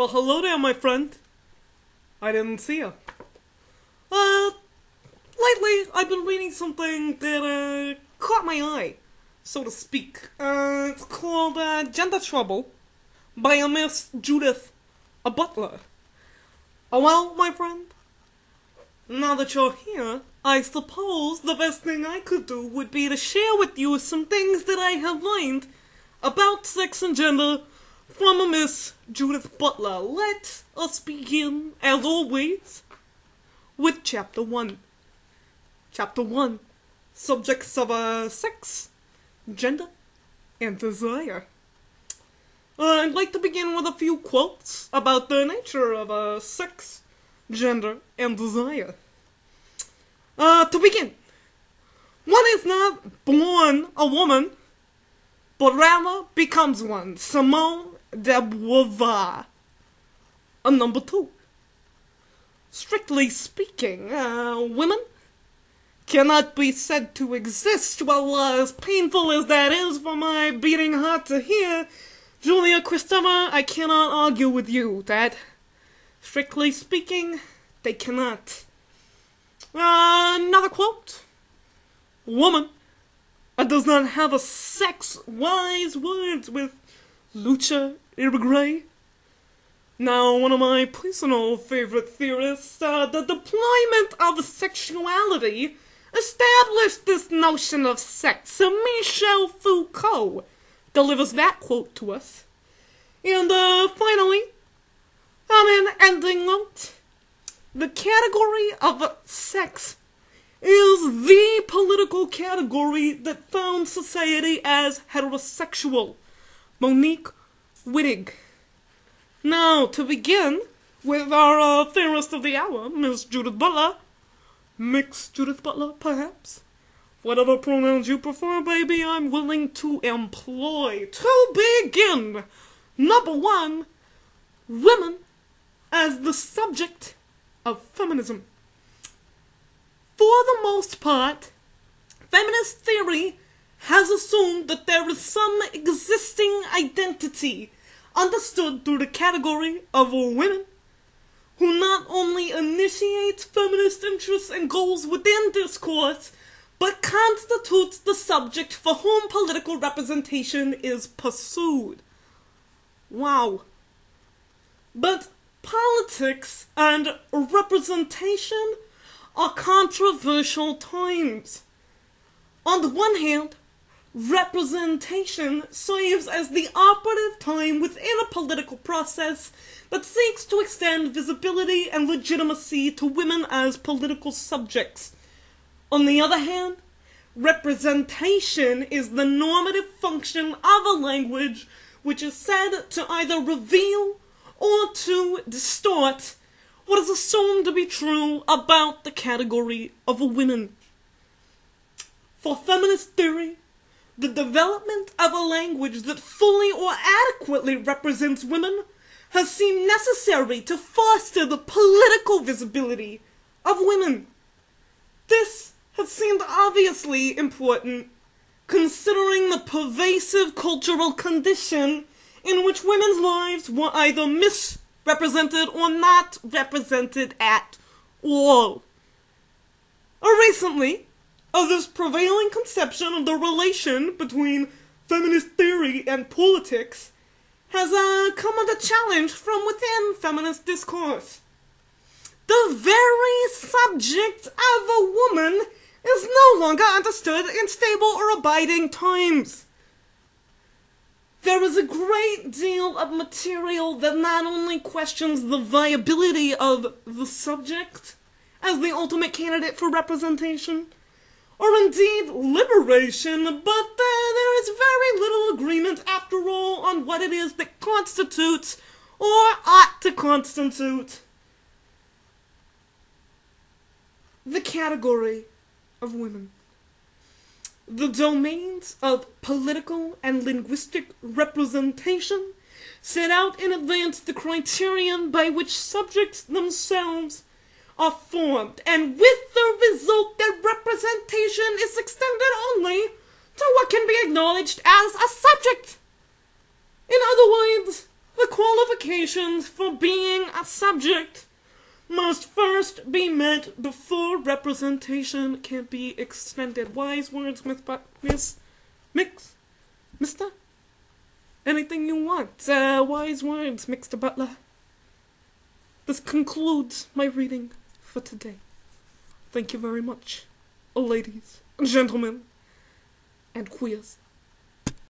Well, hello there, my friend. I didn't see you. Uh, lately I've been reading something that uh, caught my eye, so to speak. Uh, it's called uh, Gender Trouble by a Miss Judith a Butler. Oh, well, my friend, now that you're here, I suppose the best thing I could do would be to share with you some things that I have learned about sex and gender from Miss Judith Butler. Let us begin, as always, with Chapter 1. Chapter 1 Subjects of uh, Sex, Gender, and Desire. Uh, I'd like to begin with a few quotes about the nature of uh, sex, gender, and desire. Uh, to begin, one is not born a woman, but rather becomes one. Simone Beauvoir. Uh, number two, strictly speaking, uh, women cannot be said to exist. Well, uh, as painful as that is for my beating heart to hear, Julia Kristeva, I cannot argue with you that, strictly speaking, they cannot. Uh, another quote. Woman does not have a sex wise words with Luce Irigaray. Now, one of my personal favorite theorists, uh, the deployment of sexuality, established this notion of sex. Michel Foucault delivers that quote to us. And, uh, finally, on an ending note, the category of sex is the political category that found society as heterosexual. Monique Wittig. Now, to begin with our uh, theorist of the hour, Miss Judith Butler. Mixed Judith Butler, perhaps? Whatever pronouns you prefer, baby, I'm willing to employ. To begin, number one, women as the subject of feminism. For the most part, feminist theory has assumed that there is some existing identity understood through the category of women who not only initiates feminist interests and goals within discourse, but constitutes the subject for whom political representation is pursued. Wow. But politics and representation are controversial times. On the one hand, representation serves as the operative time within a political process that seeks to extend visibility and legitimacy to women as political subjects. On the other hand, representation is the normative function of a language which is said to either reveal or to distort what is assumed to be true about the category of a woman. For feminist theory, the development of a language that fully or adequately represents women has seemed necessary to foster the political visibility of women. This has seemed obviously important considering the pervasive cultural condition in which women's lives were either misrepresented or not represented at all. Or recently, of this prevailing conception of the relation between feminist theory and politics has uh, come under challenge from within feminist discourse. The very subject of a woman is no longer understood in stable or abiding times. There is a great deal of material that not only questions the viability of the subject as the ultimate candidate for representation, or indeed liberation, but uh, there is very little agreement, after all, on what it is that constitutes or ought to constitute the category of women. The domains of political and linguistic representation set out in advance the criterion by which subjects themselves are formed, and with the result that representation is extended only to what can be acknowledged as a subject. In other words, the qualifications for being a subject must first be met before representation can be extended. Wise words, Miss but Miss Mix Mister? Anything you want. Uh, wise words, Mr. Butler. This concludes my reading for today. Thank you very much, ladies, and gentlemen, and queers.